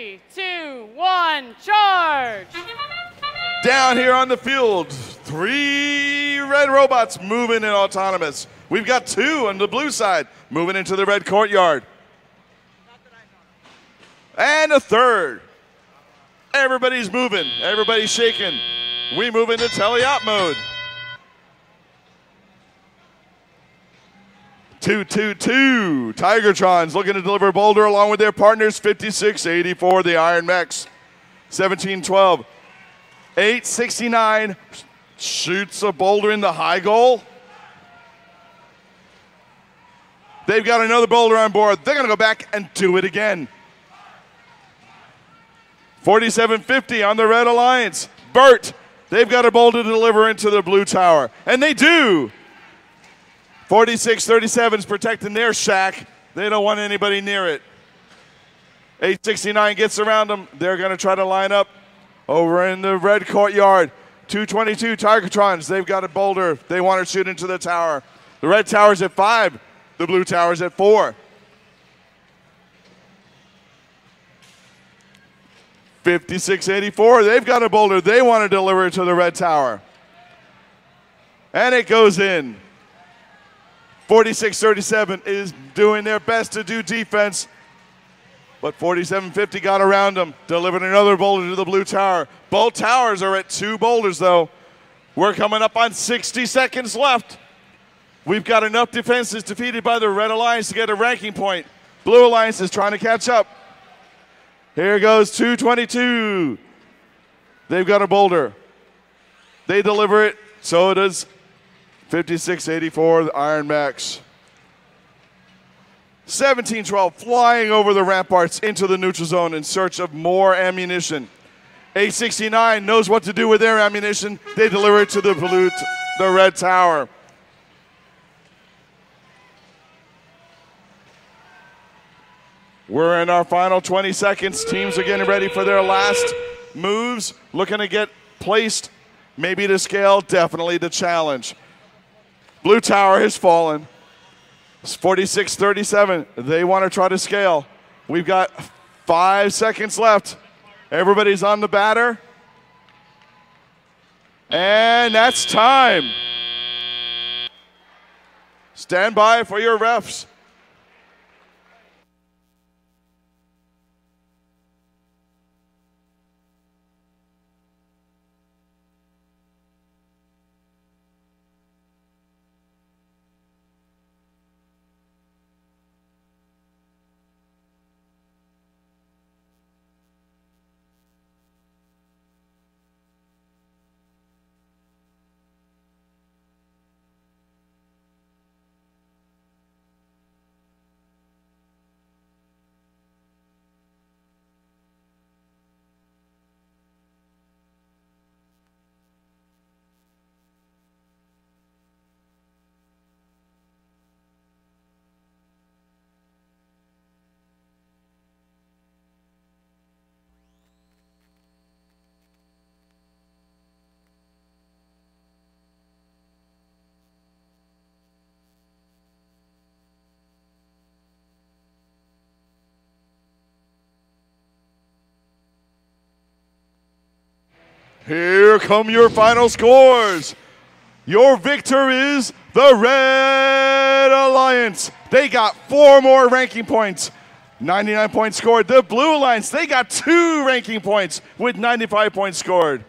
Three, two, one, charge! Down here on the field, three red robots moving in autonomous. We've got two on the blue side moving into the red courtyard. And a third. Everybody's moving. Everybody's shaking. We move into teleop mode. Two, two, two. Tigertrons looking to deliver Boulder along with their partners 5684, the Iron Mechs. 1712. 869 shoots a boulder in the high goal. They've got another boulder on board. They're going to go back and do it again. 4750 on the Red Alliance. Bert, they've got a boulder to deliver into the blue tower. And they do. 4637 is protecting their shack. They don't want anybody near it. 869 gets around them. They're going to try to line up over in the red courtyard. 222 Tigertrons. They've got a boulder. They want to shoot into the tower. The red tower's at five. The blue tower's at four. 5684. They've got a boulder. They want to deliver it to the red tower. And it goes in. 4637 is doing their best to do defense. But 4750 got around them, delivered another boulder to the blue tower. Both towers are at two boulders, though. We're coming up on 60 seconds left. We've got enough defenses defeated by the Red Alliance to get a ranking point. Blue Alliance is trying to catch up. Here goes 222. They've got a boulder. They deliver it, so does 5684, the Iron Mechs. 1712 flying over the ramparts into the neutral zone in search of more ammunition. 869 knows what to do with their ammunition. They deliver it to the blue, the red tower. We're in our final 20 seconds. Teams are getting ready for their last moves, looking to get placed, maybe to scale, definitely to challenge. Blue tower has fallen. It's 46 37. They want to try to scale. We've got five seconds left. Everybody's on the batter. And that's time. Stand by for your refs. Here come your final scores. Your victor is the Red Alliance. They got four more ranking points. 99 points scored. The Blue Alliance, they got two ranking points with 95 points scored.